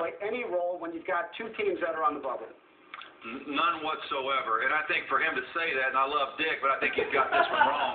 play any role when you've got two teams that are on the bubble? None whatsoever. And I think for him to say that, and I love Dick, but I think he's got this one wrong.